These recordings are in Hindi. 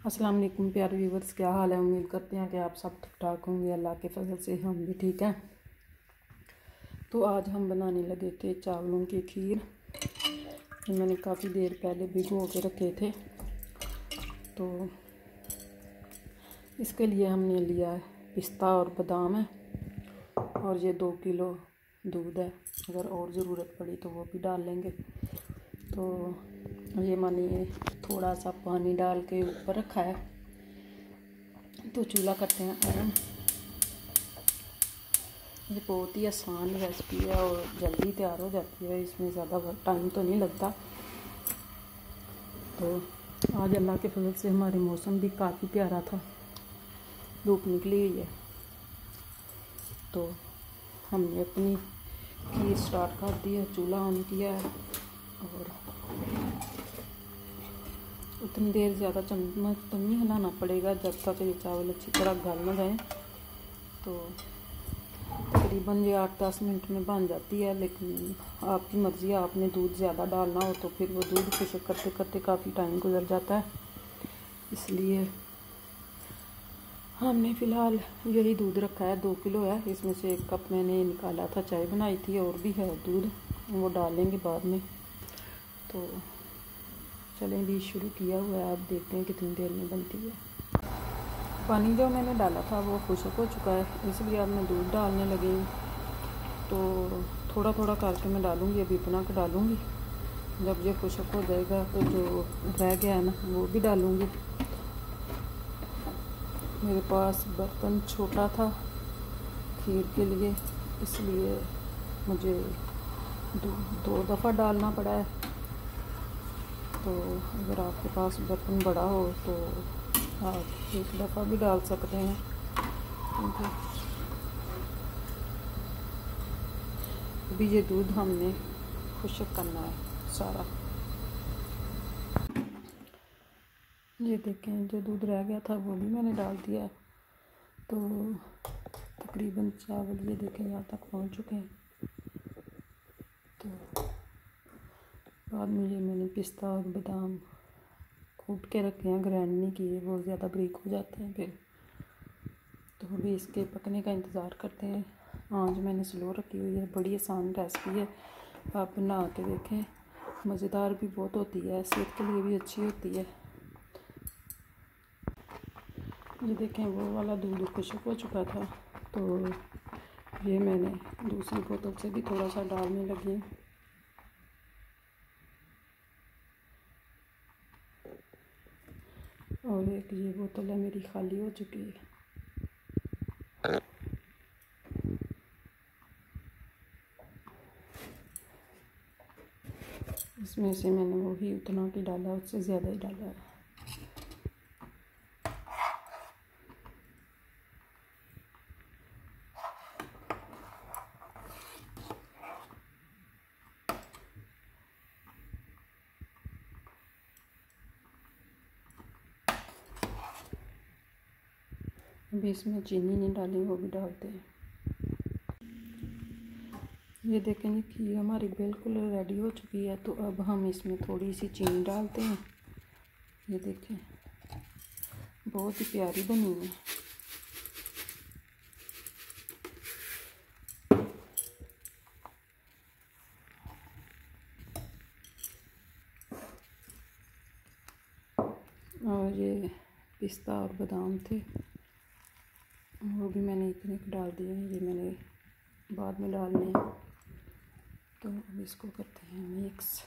अस्सलाम वालेकुम प्यारे व्यूवर्स क्या हाल है? उम्मीद करते हैं कि आप सब ठीक ठाक होंगे। अल्लाह के फजल से हम भी ठीक हैं। तो आज हम बनाने लगे थे चावलों की खीर मैंने काफ़ी देर पहले भिगो के रखे थे। तो इसके लिए हमने लिया पिस्ता और बादाम है, और ये दो किलो दूध है। अगर और ज़रूरत पड़ी तो वो भी डाल लेंगे। तो ये मानिए थोड़ा सा पानी डाल के ऊपर रखा है। तो चूल्हा करते हैं ऑन ये बहुत ही आसान रेसिपी है और जल्दी तैयार हो जाती है। इसमें ज़्यादा टाइम तो नहीं लगता। तो आज अल्लाह के फजल से हमारे मौसम भी काफ़ी प्यारा था। धूप निकली हुई है। तो हमने अपनी खीर स्टार्ट कर दी है, चूल्हा ऑन किया है। और उतनी देर ज़्यादा चम्मच तो नहीं हिलाना पड़ेगा, जब तक ये चावल अच्छी तरह गल ना जाए। तो तकरीबन ये आठ दस मिनट में बन जाती है, लेकिन आपकी मर्ज़ी है, आपने दूध ज़्यादा डालना हो तो फिर वो दूध खुशक करते करते काफ़ी टाइम गुजर जाता है। इसलिए हमने फ़िलहाल यही दूध रखा है, दो किलो है। इसमें से एक कप मैंने निकाला था, चाय बनाई थी, और भी है दूध, वो डालेंगे बाद में। तो चलें भी शुरू किया हुआ है आप देखते हैं कितनी देर में बनती है। पानी जो मैंने डाला था वो खुशक हो चुका है इसलिए अब मैं दूध डालने लगी तो थोड़ा थोड़ा करके मैं डालूँगी अभी इतना का डालूँगी। जब ये खुशक हो जाएगा तो जो रह गया है ना वो भी डालूँगी। मेरे पास बर्तन छोटा था खीर के लिए इसलिए मुझे दो, दो दफ़ा डालना पड़ा है। तो अगर आपके पास बर्तन बड़ा हो तो आप एक दफ़ा भी डाल सकते हैं। अभी ये दूध हमने खुशक करना है सारा। ये देखें, जो दूध रह गया था वो भी मैंने डाल दिया तो तकरीबन चावल ये देखें, यहाँ तक पहुँच चुके हैं तो बाद में ये मैंने पिस्ता और बादाम कूट के रखे हैं, ग्राइंड नहीं किए वो ज़्यादा ब्रीक हो जाते हैं फिर। तो अभी इसके पकने का इंतज़ार करते हैं। आज मैंने स्लो रखी हुई है, बड़ी आसान रेसिपी है। आप बना के देखें, मज़ेदार भी बहुत होती है, सेहत के लिए भी अच्छी होती है। ये देखें, वो वाला दूध खुशक हो चुका था तो ये मैंने दूसरी बोतल से भी थोड़ा सा डालने लगी और एक ये बोतल है, मेरी खाली हो चुकी है। इसमें से मैंने वो वही उतना की डाला, उससे ज़्यादा ही डाला है। अभी इसमें चीनी नहीं डाली, वो भी डालते हैं। ये देखें खीर हमारी बिल्कुल रेडी हो चुकी है तो अब हम इसमें थोड़ी सी चीनी डालते हैं। ये देखें, बहुत ही प्यारी बनी है। और ये पिस्ता और बादाम थे। वो भी मैंने इतने डाल दिए हैं, ये मैंने बाद में डालने हैं। तो अब इसको करते हैं मिक्स।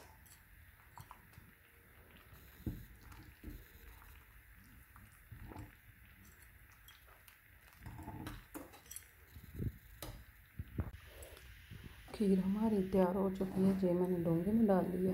खीर हमारी तैयार हो चुकी है ये मैंने डोंगे में डाल दिया